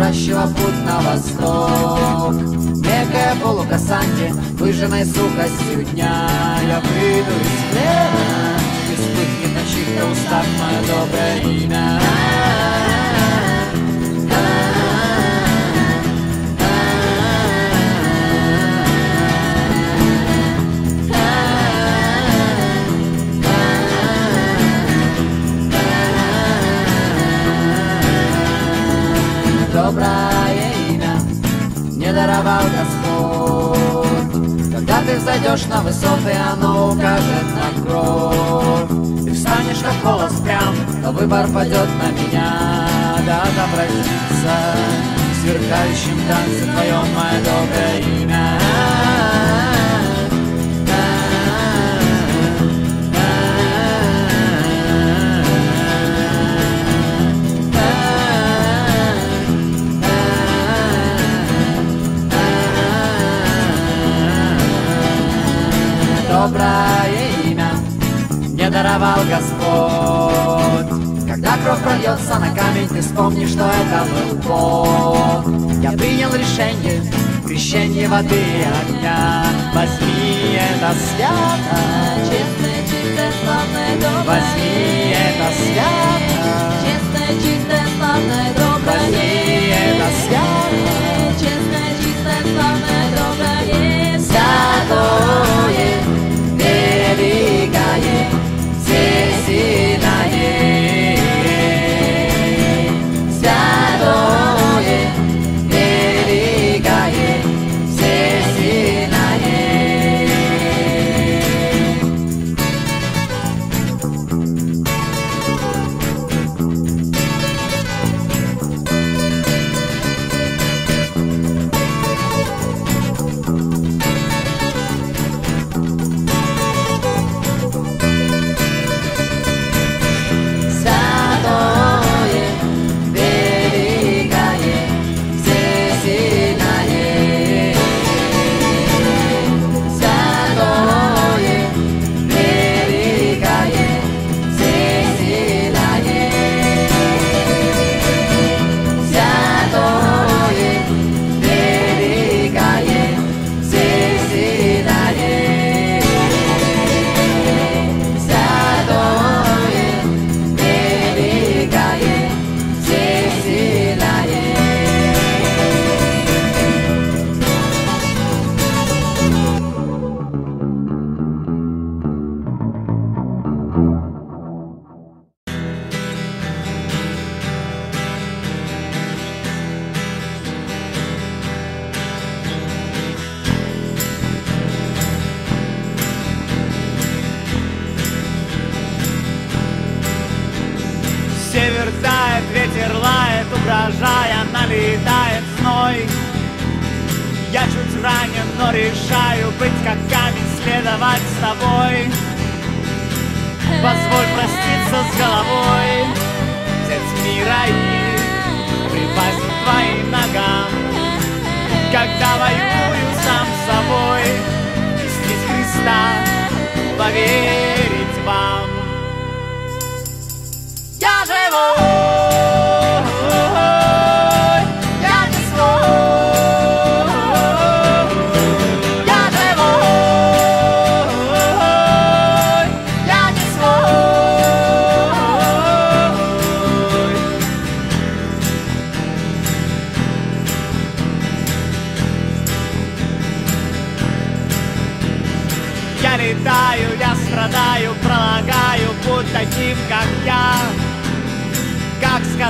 держащего путь на восток. Некая полукасанте, выжженной сухостью дня, я выйду из плена, и вспыхнет на чьих-то устах мое доброе имя. Даровал Господь. Когда ты взойдешь на высоты, оно укажет на кровь. Ты встанешь как голос прям, но выбор падет на меня. Да отобразится в сверкающем танце твоем мое доброе имя. Доброе имя не даровал Господь. Когда кровь прольется на камень, ты вспомни, что это был Бог. Я принял решение, крещение воды и огня. Возьми это свято, Чистое, чистое, славное, доброе возьми это свято, Чистое, чистое, славное, доброе возьми это свято.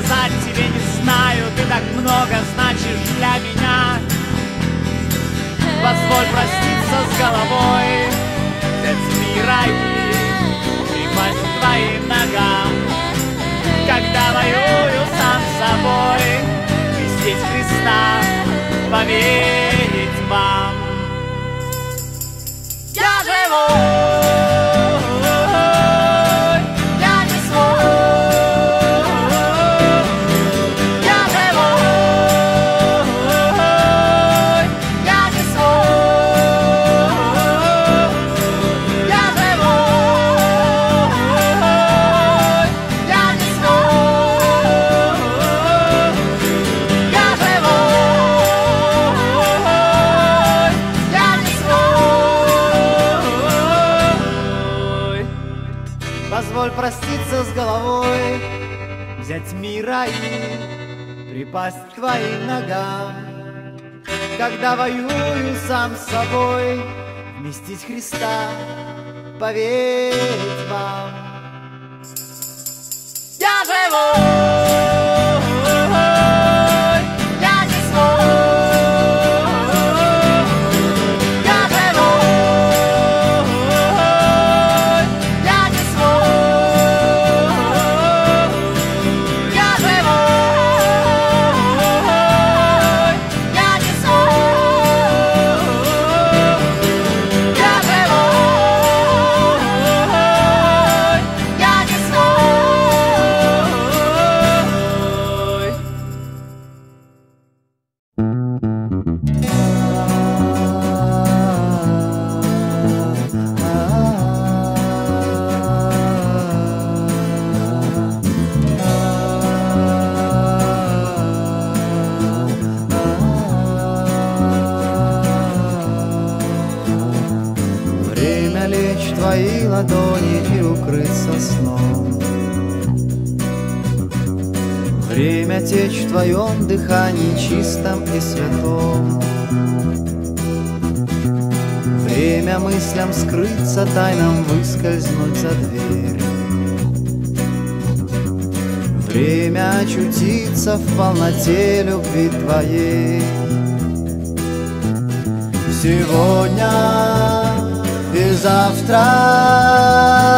Сказать тебе не знаю, ты так много значишь для меня. Позволь проститься с головой, взять мира и припасть к твоим ногам. Когда воюю сам с собой, крестить Христа, поверить вам. Я живой, к твоим ногам. Когда воюю сам с собой, Вместить Христа, поверить вам. Я живой, полноте любви твоей. Сегодня и завтра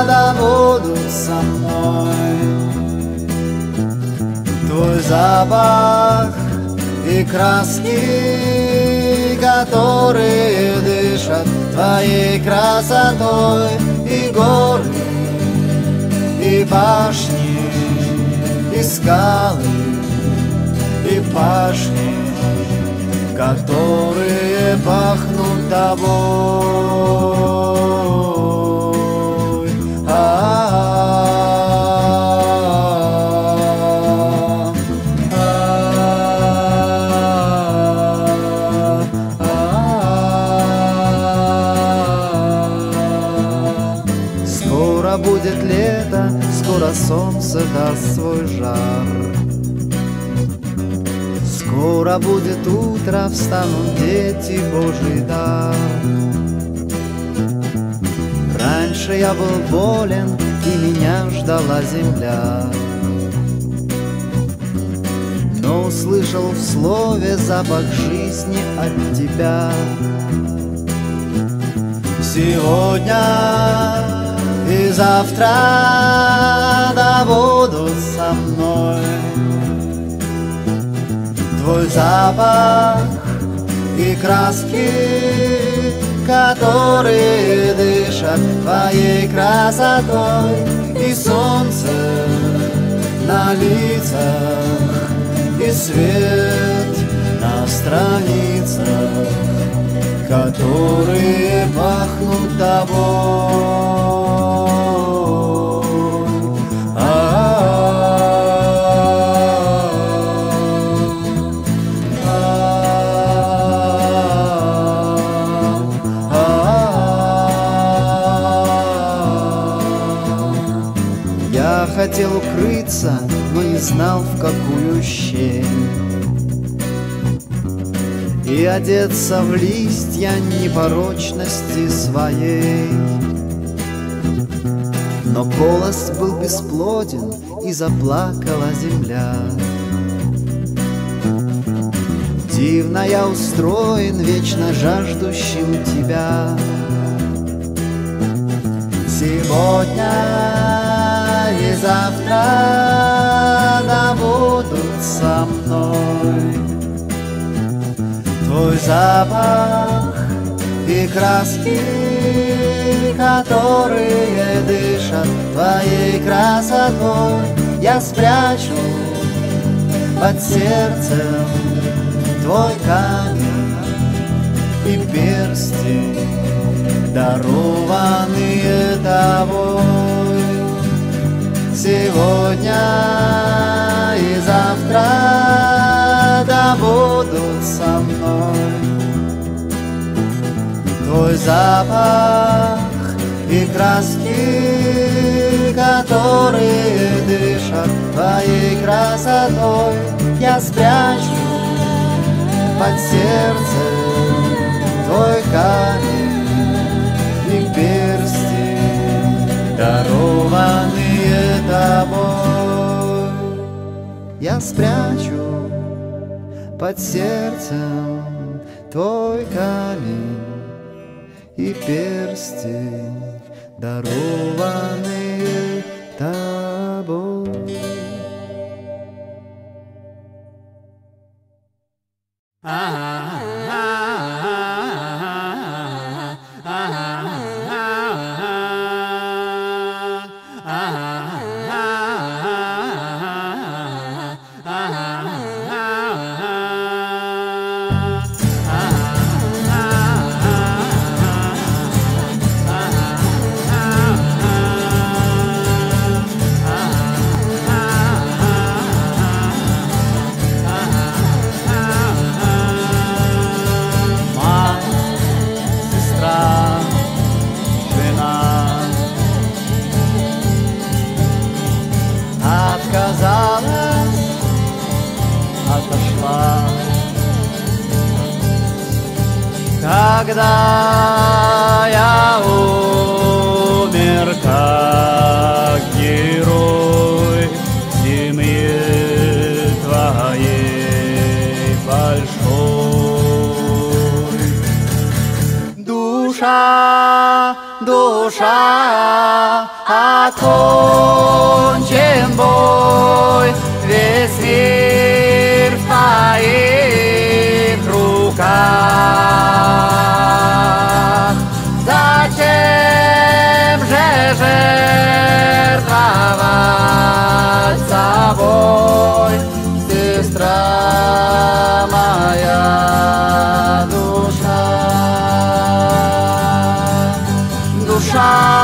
да будут со мной Твой запах и краски, которые дышат твоей красотой И горы, и башни, и скалы, пашни которые пахнут тобой. Скоро будет утро, встанут дети Божий дар. Раньше я был болен, и меня ждала земля. Но услышал в слове запах жизни от тебя. Сегодня и завтра да будут со мной Твой запах и краски, которые дышат твоей красотой И солнце на лицах, и свет на страницах которые пахнут тобой. Хотел укрыться, но не знал в какую щель и одеться в листья непорочности своей. Но голос был бесплоден, и заплакала земля. Дивно я устроен, вечно жаждущим тебя. Сегодня завтра да будут со мной Твой запах и краски, которые дышат твоей красотой, я спрячу под сердцем твой камень и перстень, дарованные тобой. Сегодня и завтра да будут со мной. Твой запах и краски, которые дышат твоей красотой, я спрячу под сердцем твой камень и персти, дарованные Я спрячу под сердцем твой камень и перстень, дарованные собой, сестра моя? Душа, душа,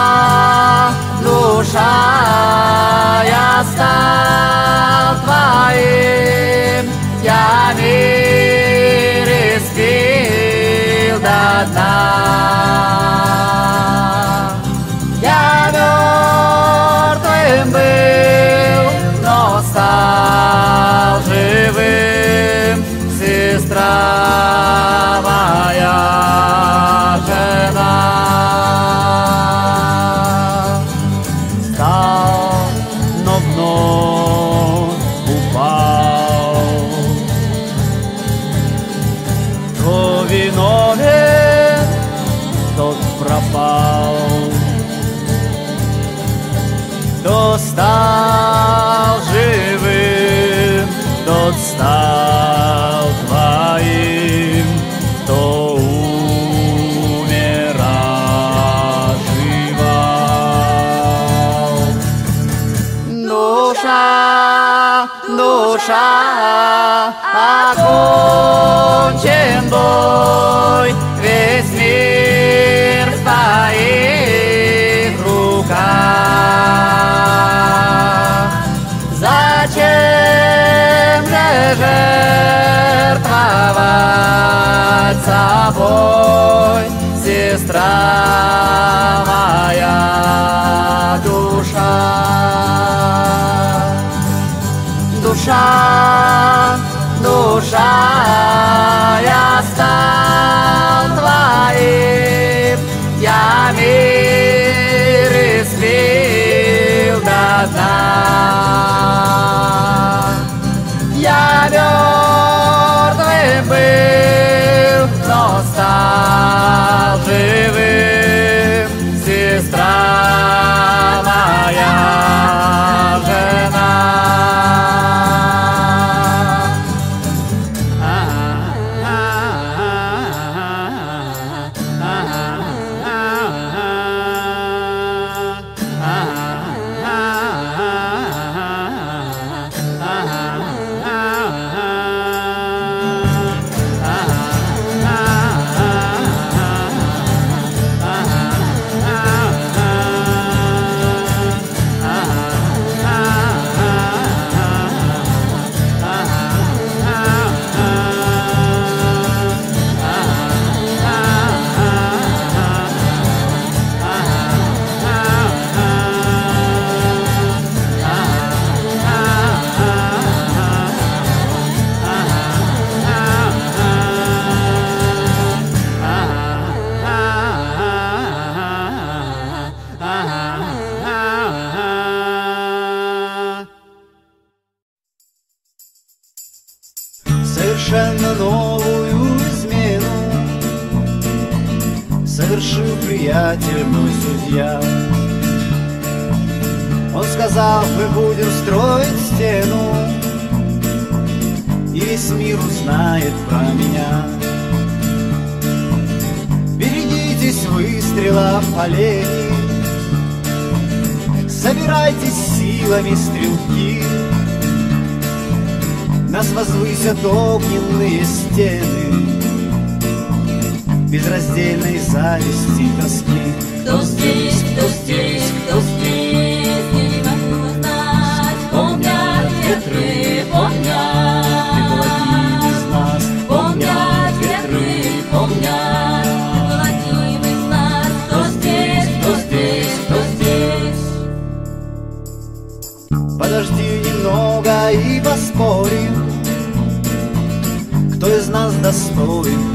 душа, окончен бой, весь мир в твоих руках. Зачем же жертвовать собой, сестра душа, я стал твоим, я мир испил до дна. Я мертвым был, но стал живым,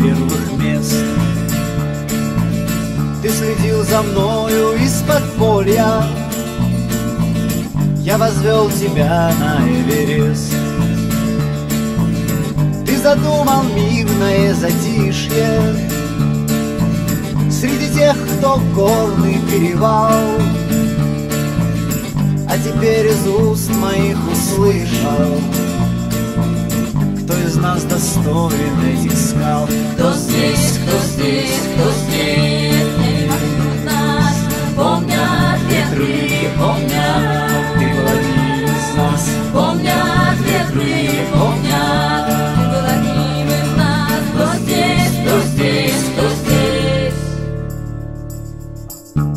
первых мест. Ты следил за мною из-под поля Я возвел тебя на Эверест. Ты задумал мирное затишье. Среди тех, кто горный перевал. А теперь из уст моих услышал Кто из нас достоин этих скал Кто здесь, кто здесь, кто здесь, могу узнать. Помнят ветры, помнят. Ты был одним из нас Помнят ветры, помнят. Ты был одним из нас. Кто здесь, кто здесь, кто здесь.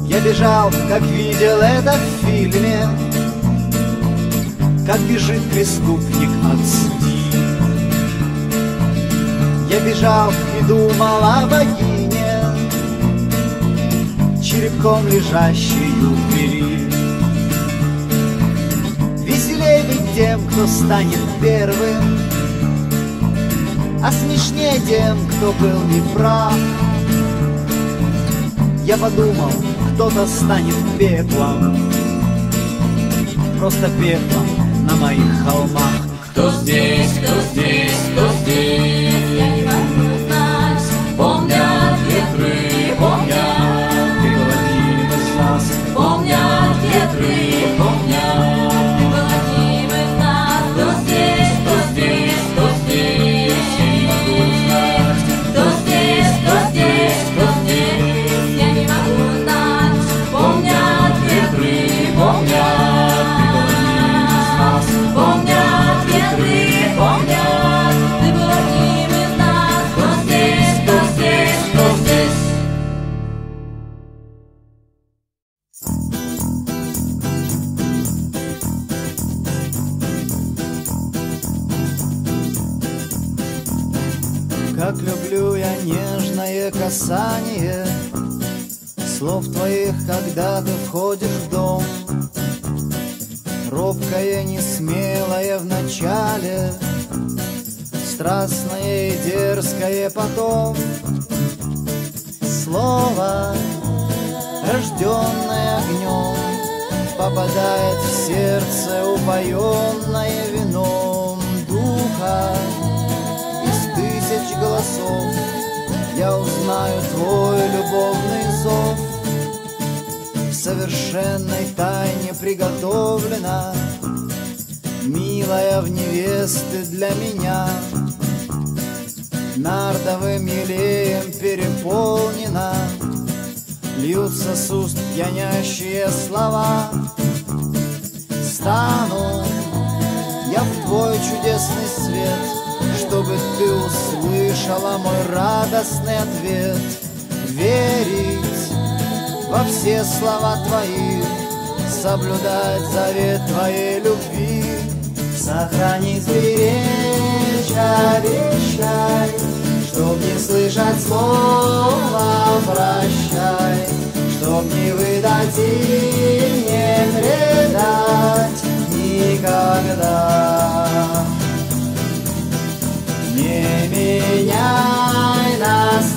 Я бежал, как видел это в фильме Как бежит преступник от судьи бежал и думал о богине Черепком лежащей у двери. Веселей быть тем, кто станет первым А смешнее тем, кто был неправ. Я подумал, кто-то станет пеплом Просто пеплом на моих холмах. Кто здесь, кто здесь, кто здесь, Помнят пьянящие слова. Стану я в твой чудесный свет, Чтобы ты услышала мой радостный ответ. Верить во все слова твои, Соблюдать завет твоей любви, Сохранить беречь, обещай, Чтоб не слышать слова прощай, Чтоб не выдать и не предать никогда. Не меняй настроем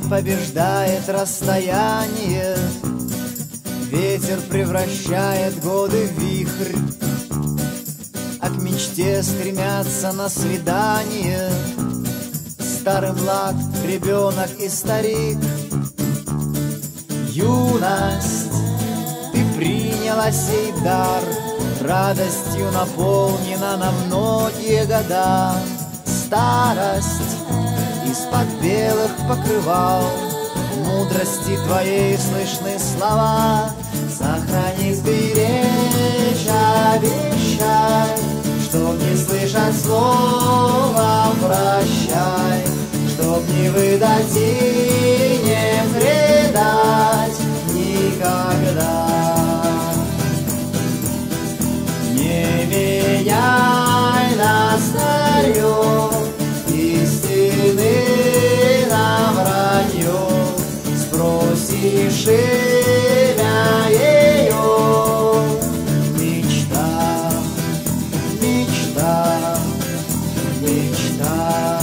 Побеждает расстояние. Ветер превращает годы в вихрь. А к мечте стремятся на свидание. Старый млад, ребенок и старик. Юность, ты приняла сей дар. Радостью наполнена на многие года. Старость из-под белых покрывал. Мудрости твоей слышны слова. Сохрани, сберечь, обещай Чтоб не слышать слова прощай. Чтоб не выдать и не предать никогда. Не меняй на старье Имя ее Мечта, мечта, мечта.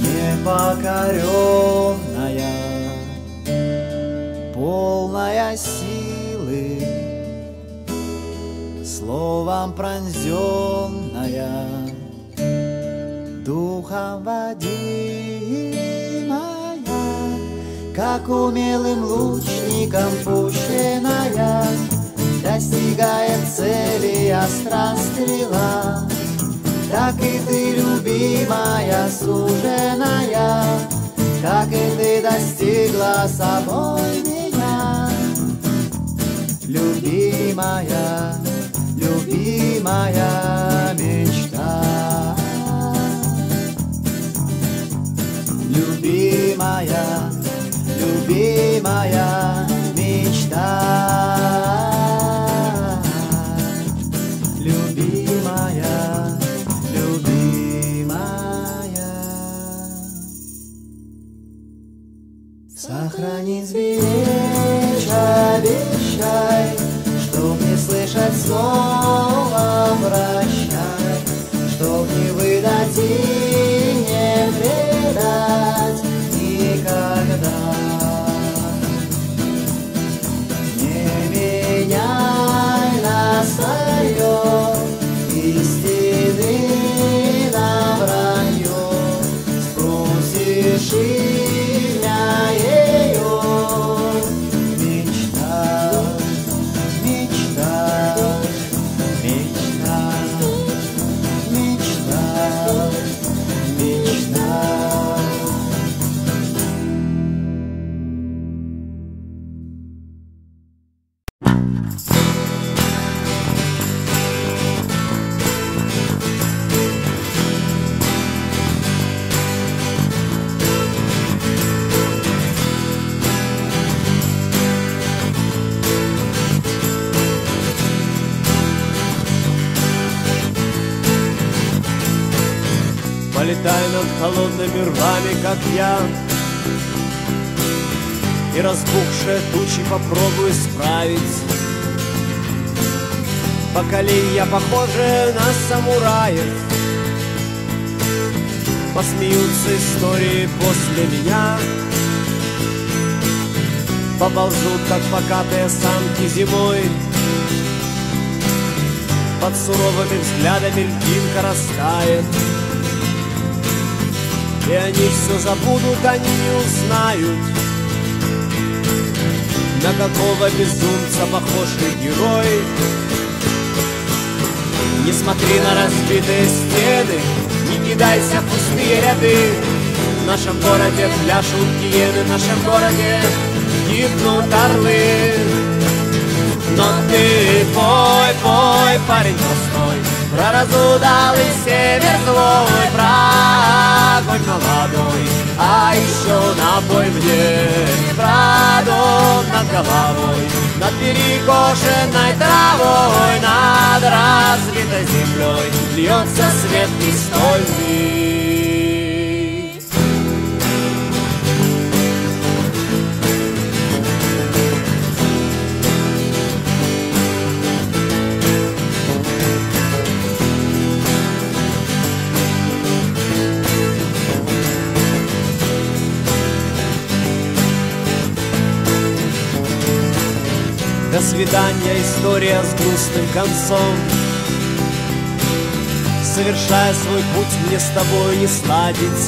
Непокоренная Полная силы. Словом пронзенная Духом водимая Как умелым лучником пущенная Достигает цели остра стрела. Так и ты, любимая, суженая Как и ты достигла собой меня. Любимая, любимая мечта. Любимая, любимая мечта попробуй справить Поколения, похожие на самураев Посмеются истории после меня. Поползут, как покатые самки зимой. Под суровыми взглядами льдинка растает. И они все забудут, они не узнают На какого безумца похож ты герой? Не смотри на разбитые стены Не кидайся в пустые ряды. В нашем городе пляшут гиены В нашем городе гибнут орлы. Но ты пой, пой, парень простой Про разудалый север злой Про огонь молодой А еще напой мне. Про дом над головой Над перекошенной травой Над разбитой землей Льется свет не стольный свидания история с грустным концом. Совершая свой путь мне с тобой не сладить.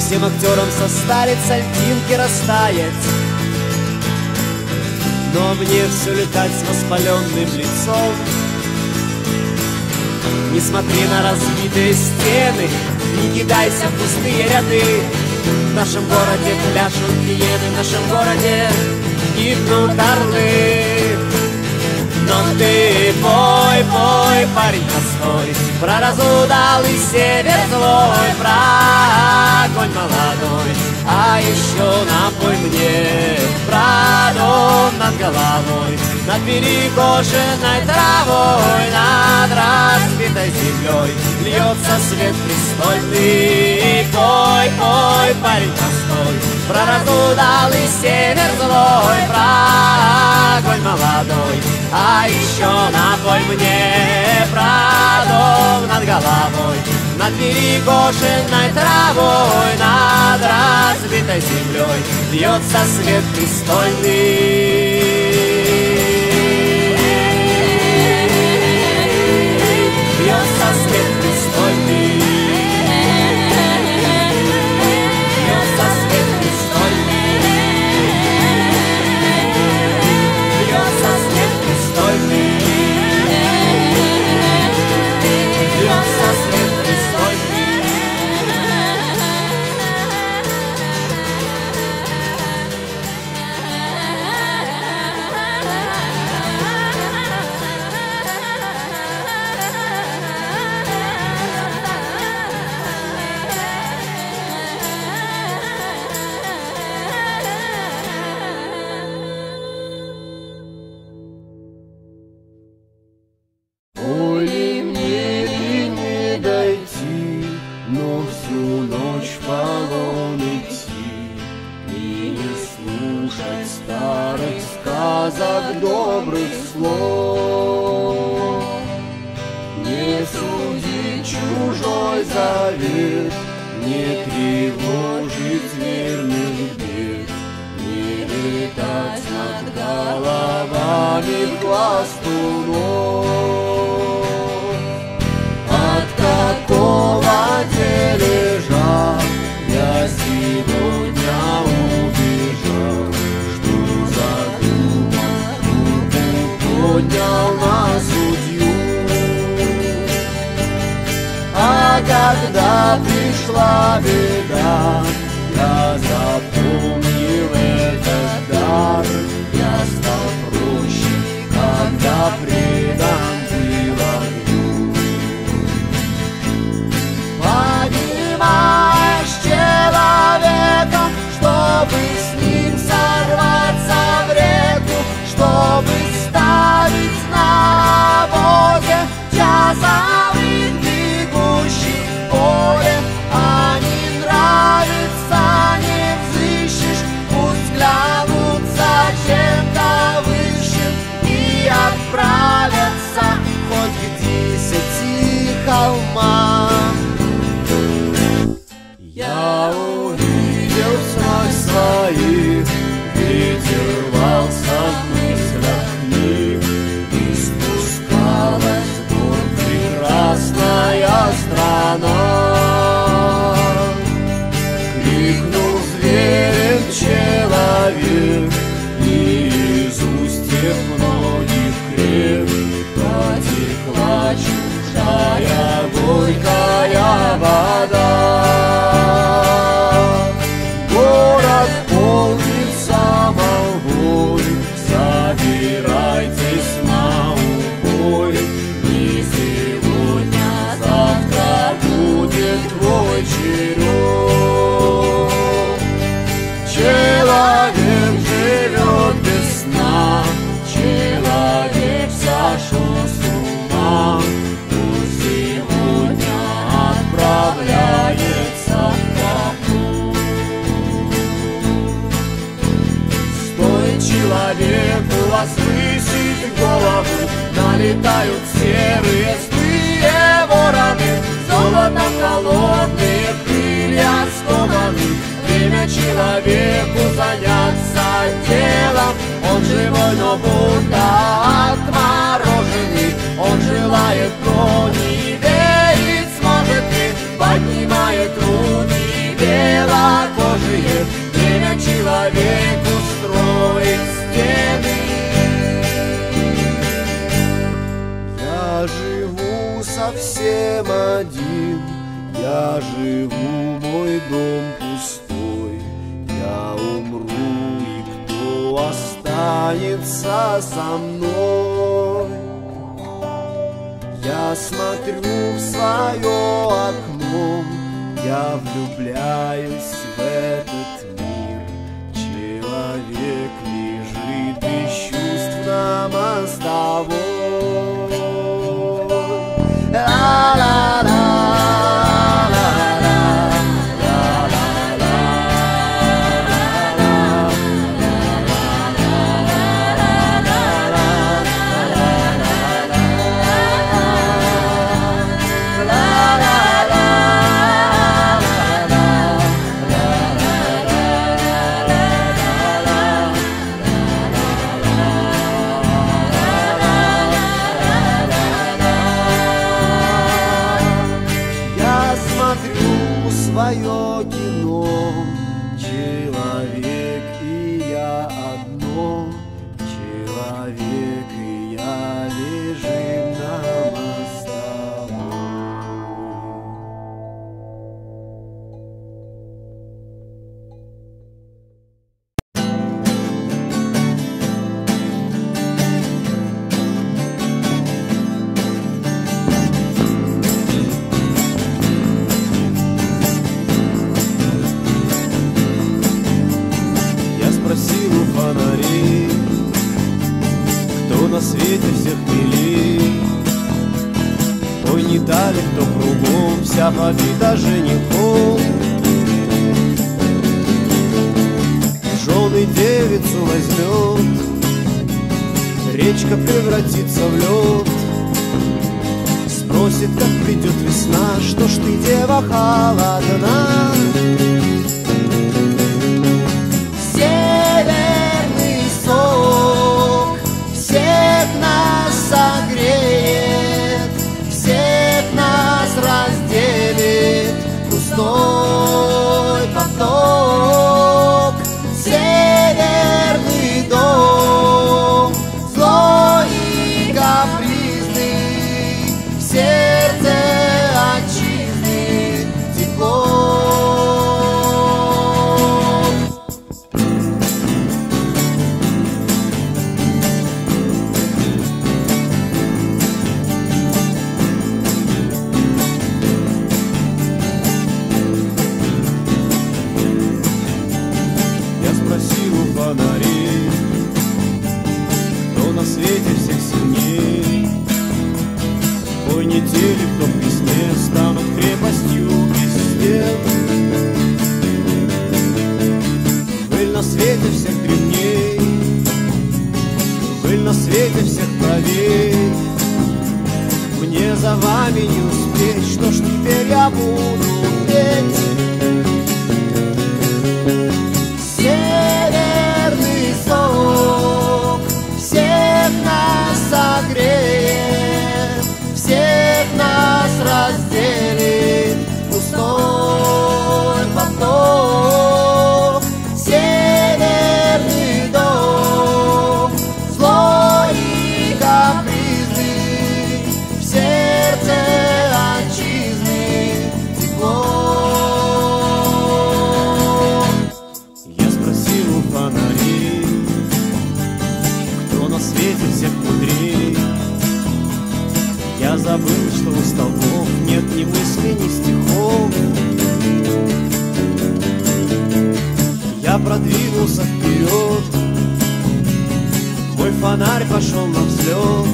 Всем актерам состариться, льдинки растаять. Но мне все летать с воспаленным лицом. Не смотри на разбитые стены Не кидайся в пустые ряды. В нашем городе пляшут гиены В нашем городе орлы но ты пой, пой, парень простой Про разудалый север злой Про огонь молодой А еще напой мне Про дом над головой Над перекошенной травой Над разбитой землей Льется свет престольный. Пой, пой, парень простой Про разудалый север злой Про огонь молодой. А еще напой мне про дом над головой Над перекошенной травой Над разбитой землей Бьется свет престольный Налетают серые злые вороны, Золотом холодные крылья скованы. Время человеку заняться делом, Он живой, но будто отмороженный. Он желает, но не верит, сможет ли. Поднимает руки белокожие. Время человеку Я живу, мой дом пустой Я умру, и кто останется со мной? Я смотрю в свое окно Я влюбляюсь в этот мир. Человек лежит без чувств на мостовой Ла-ла-ла, мудрей. Я забыл, что у столбов нет ни мысли, ни стихов. Я продвинулся вперед, мой фонарь пошел на взлет.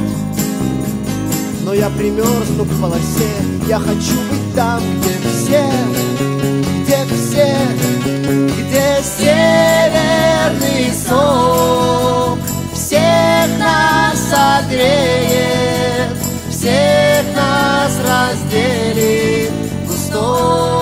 Но я примерзну к полосе, я хочу быть там, где все, где все, где северный нас согреет, всех нас разделит густой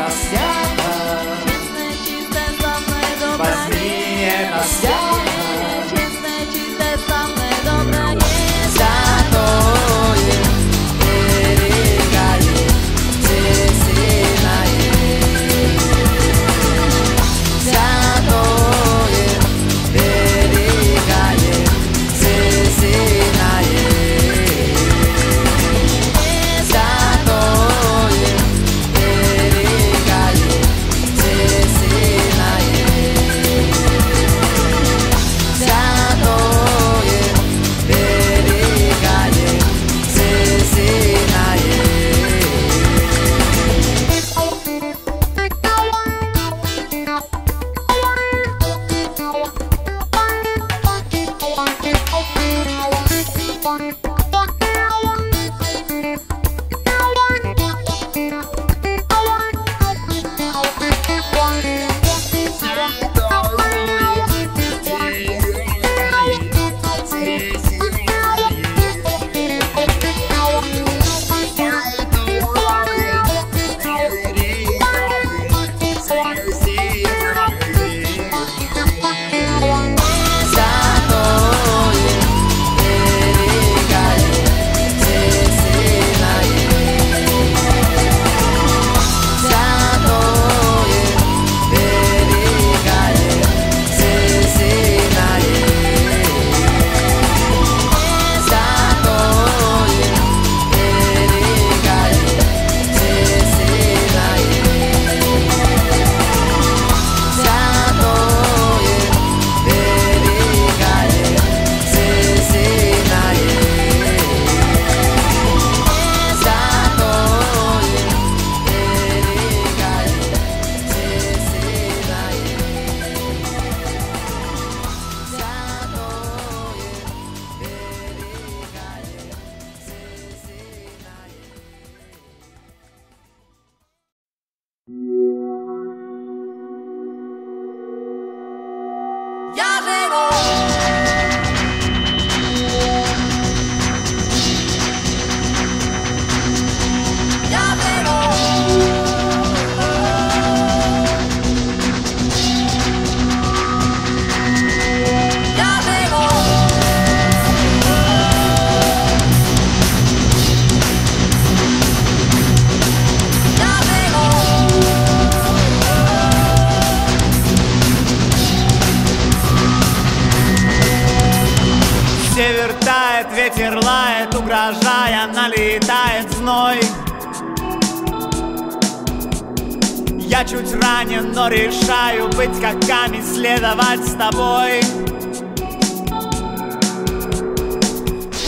Cassiano.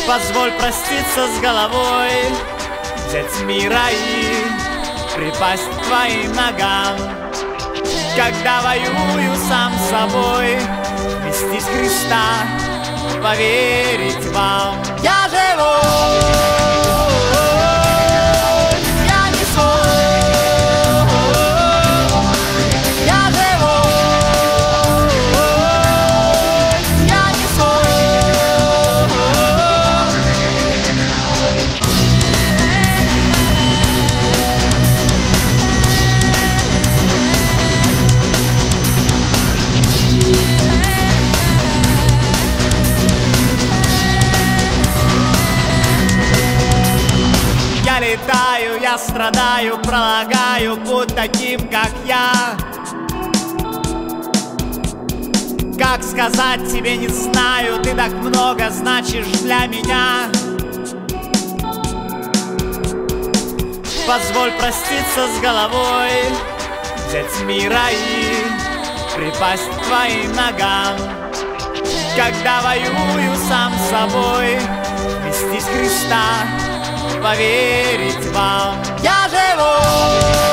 Позволь проститься с головой, взять мира и припасть к твоим ногам. Когда воюю сам с собой, вести с Христа, поверить вам. Я живу, таким, как я Как сказать тебе не знаю, ты так много значишь для меня Позволь проститься с головой взять мира и припасть к твоим ногам. Когда воюю сам с собой, вести с Христа, поверить вам. Я живу,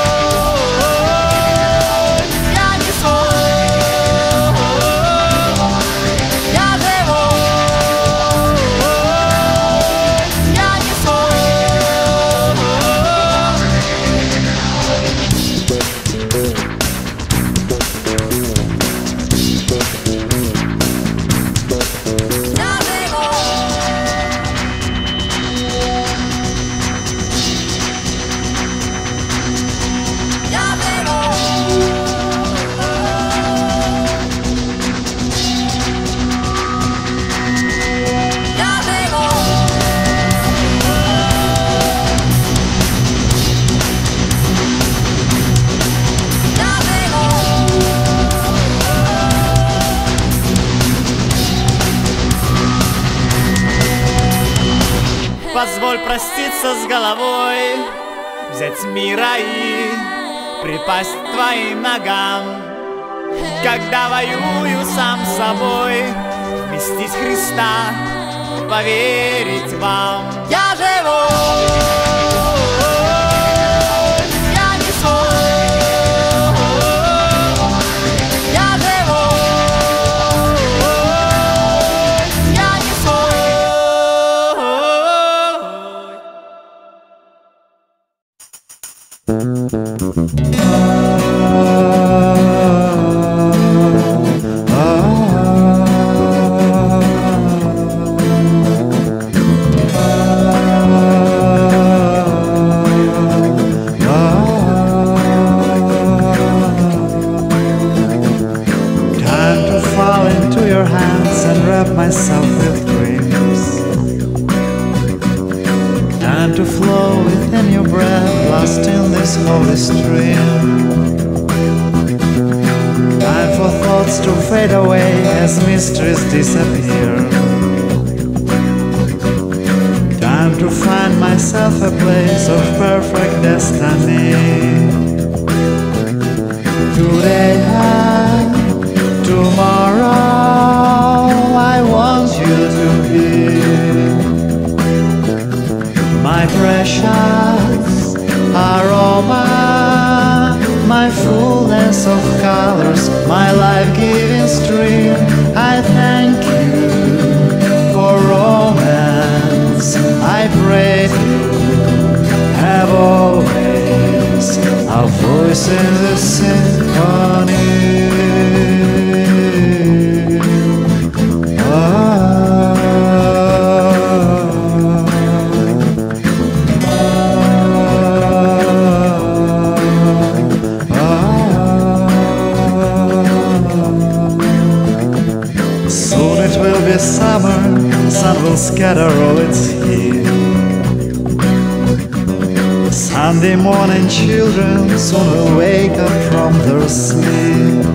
Sunday morning children soon will wake up from their sleep.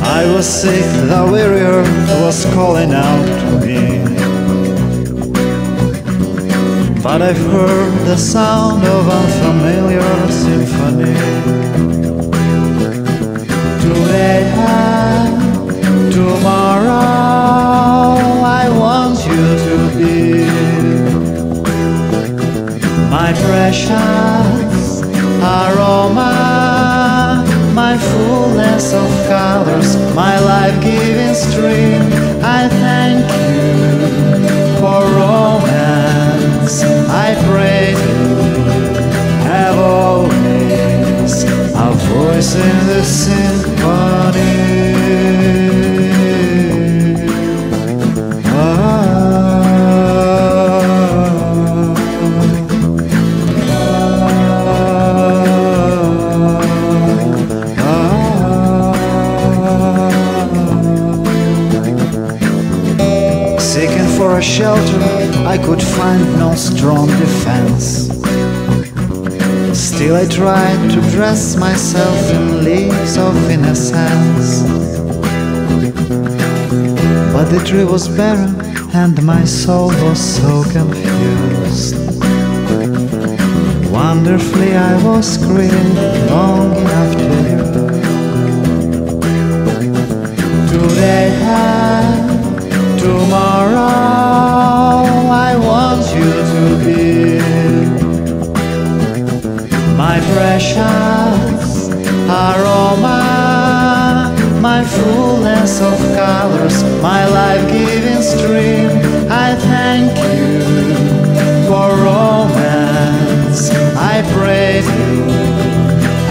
I was sick, the earth was calling out to me. But I've heard the sound of unfamiliar symphony. Today tomorrow I want you to be my precious aroma, my fullness of colors, my life-giving stream. I thank you for romance. I pray to have always a voice in the symphony. Shelter, I could find no strong defense. Still, I tried to dress myself in leaves of innocence. But the tree was barren, and my soul was so confused. Wonderfully I was created long enough to live. Today tomorrow precious aroma, my fullness of colors, my life-giving stream. I thank you for romance. I praise you.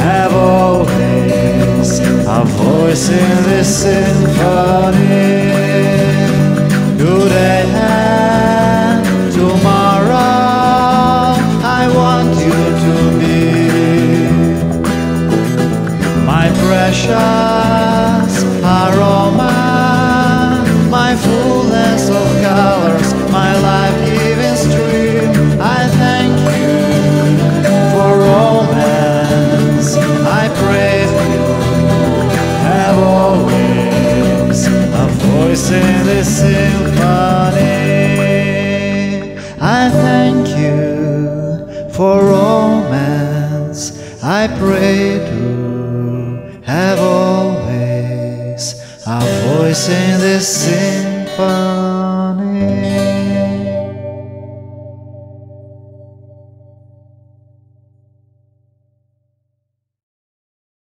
Have always a voice in this symphony. Precious aroma, my fullness of colors, my life-giving stream. I thank you for romance. I pray you. Have always a voice in this symphony. I thank you for romance. I pray